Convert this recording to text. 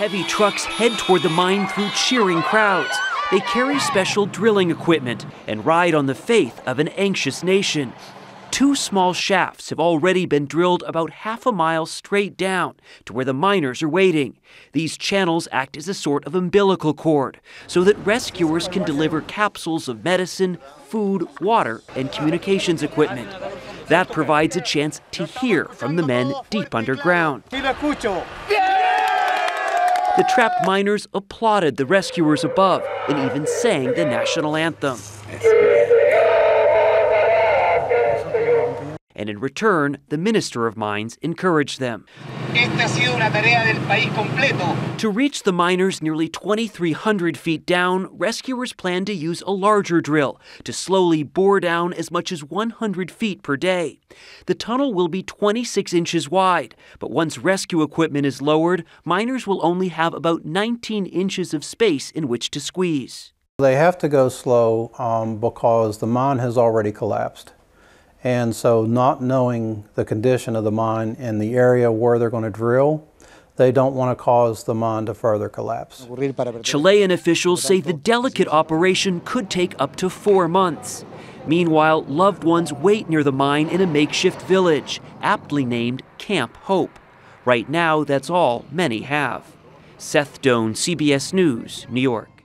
Heavy trucks head toward the mine through cheering crowds. They carry special drilling equipment and ride on the faith of an anxious nation. Two small shafts have already been drilled about half a mile straight down to where the miners are waiting. These channels act as a sort of umbilical cord so that rescuers can deliver capsules of medicine, food, water, and communications equipment. That provides a chance to hear from the men deep underground. The trapped miners applauded the rescuers above and even sang the national anthem. And in return, the Minister of Mines encouraged them. To reach the miners nearly 2,300 feet down, rescuers plan to use a larger drill to slowly bore down as much as 100 feet per day. The tunnel will be 26 inches wide, but once rescue equipment is lowered, miners will only have about 19 inches of space in which to squeeze. They have to go slow um, because the mine has already collapsed. And so not knowing the condition of the mine and the area where they're going to drill, they don't want to cause the mine to further collapse. Chilean officials say the delicate operation could take up to four months. Meanwhile, loved ones wait near the mine in a makeshift village, aptly named Camp Hope. Right now, that's all many have. Seth Doane, CBS News, New York.